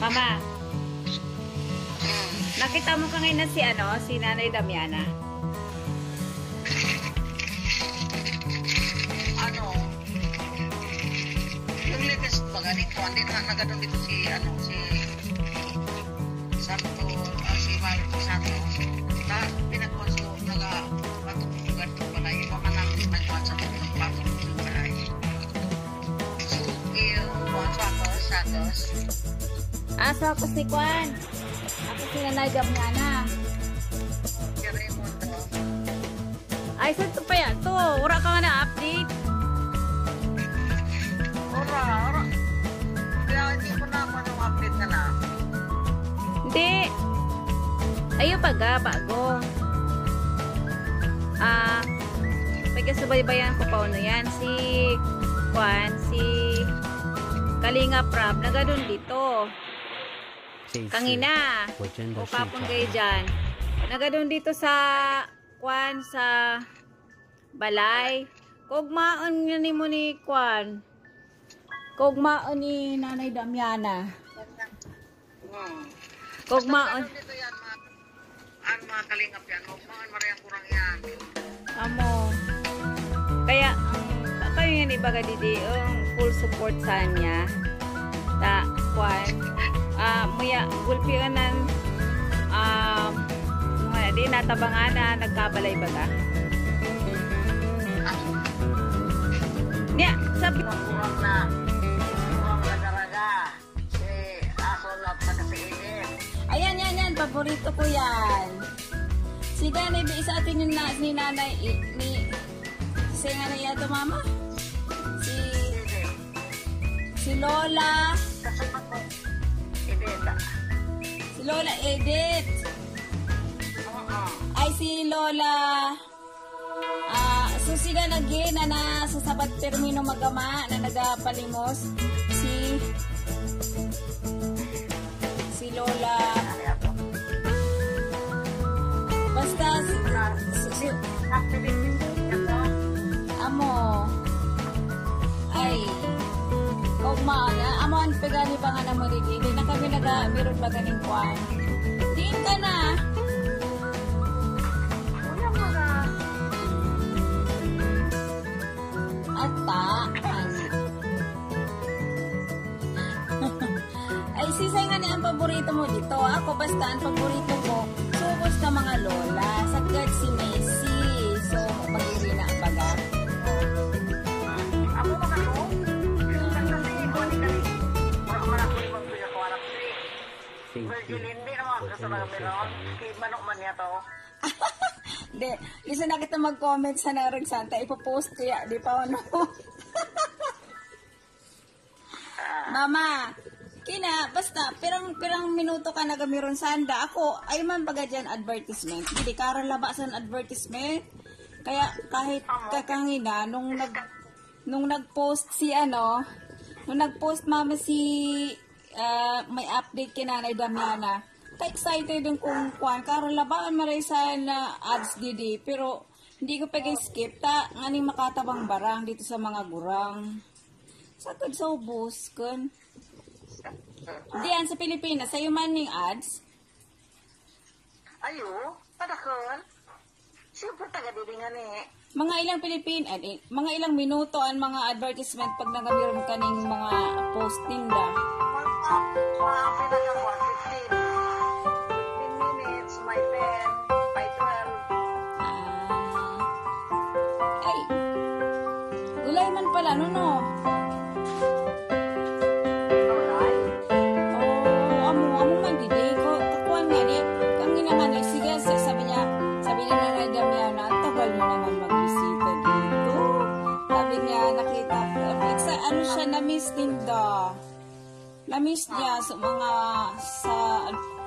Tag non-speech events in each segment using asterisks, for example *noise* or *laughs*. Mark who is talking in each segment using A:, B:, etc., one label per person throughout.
A: Mama, nakita mo ka ngayon na si ano, si Nanay Damiana?
B: Ano? Yung latest ba ganito? Hindi na nagadon dito si, ano, si Santo, ah, si Marco Santos. Na, pinagkonso, naga, Santos,
A: Asa ako si Kwan. Ako si Nanay
B: Raimundo,
A: Ay, saan to pa yan? To, wala ka nga na-update.
B: Ora, ora. Kaya hindi ko na ako nung update na na.
A: Hindi. Ayun pa ga, bago. Ah, pagkasubaybayan ko pa ano yan. Si Kwan, si Kalinga Prab, nagadun dito. Kangina. O kapon kayo dyan. Nagadun dito sa Kwan, sa Balay. Kugmaon yun ni mo ni Kwan. Kugmaon ni Nanay Damiana. Kugmaon.
B: Ang mga kalingap yan. Huwag mga mariyang kurang yan.
A: Amo. Kaya, ang kayo yan ibaga didi, ang full support sa niya. Ta, kwan. Ah, muya, gulpianan, um, mga di, natabangan na, nagkabalay baga. Niya, sabi,
B: Kurang na. Si Aso na kasi init.
A: ayan, yan, yan, paborito ko yan. Si Danay, isa atin yung na, ni nanay, i, ni, si nga na yato mama? Si, si Lola, Lola Edith. Ay si Lola ah so sila lagi na nasa sabat termino magama na nagapalimos. Si si Lola. Basta si, si, si
B: ito.
A: amo. Ay o na ang pegani pa nga na mo didi na kami naga meron ba ganing kwan diin ka na. Ata. Ay, sisay nga ni ang paborito mo dito. Ako basta ang paborito ko, subos na mga lola.
B: Virgil hindi naman kasi mga meron. Kay manok man niya to. *laughs*
A: Hindi, isa na kita mag-comment sa Narag Santa. Ipopost ko ya, di pa ano. *laughs* Mama, kina, basta, pirang, pirang minuto ka nagamiron sanda. Ako, ay man baga dyan advertisement. Hindi, karon labasan advertisement. Kaya kahit kakangina, nung nag, nung nag-post si ano, nung nag-post mama si, ah, may update kina na Damiana, ka-excited yung kung kuan, karon labasan maray sa na ads didi, pero hindi ko pa skip ta, ngani makatabang barang dito sa mga gurang. Sakad sa ubos, kun. Diyan sa Pilipinas, sa'yo man ning ads.
B: Ayo, padakon. Siyempre taga didi nga ni.
A: Mga ilang Pilipin, eh, eh, mga ilang minuto ang mga advertisement pag nagamiron ka ning mga posting da.
B: Mga pinagawa 15. 15 minutes, may 10, may 12.
A: Ah. Ay. Gulay man pala, no, no. Ang ano siya, na-miss din da. Na-miss niya sa mga, sa,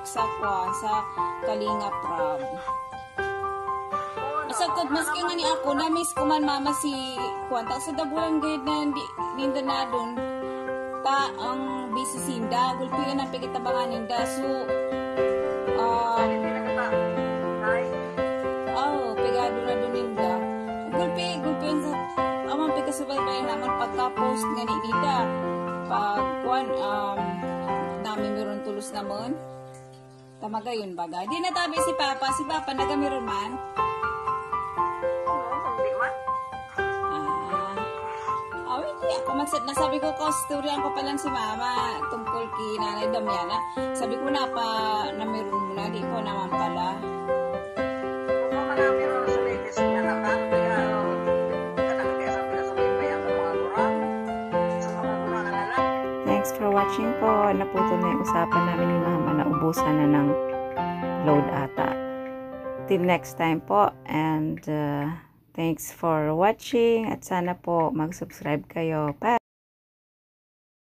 A: sa kwa, sa Kalinga Prab. Asagkod, maski nga ni ako, na-miss ko man mama si Kwan. Sa dabulang gayud na hindi, ninda na dun. Ta, ang busy sinda. Gulpigan ang pigitabangan ninda. So,
B: Hindi na. Nay.
A: oh, pigado na dun ninda. Gulpi, gulpi amang pigasabay ba naman pagka-post nga ni Nida. Pag, Kwan, um, namin meron tuloy ubos naman. Tamaga yun baga. Di natabi si Papa. Si Papa nagamiron man. Ah. Oh, hindi ako magset. Nasabi ko, ko pa lang si Mama tungkol kay Nanay Damiana. Sabi ko na pa, namiron mo na. Di ko naman pala.
B: Rin sa latest na nakan, na
C: po. Naputol na usapan namin ni Mama na ubusan na ng load ata. Till next time po. And uh, thanks for watching. At sana po mag-subscribe kayo. Bye!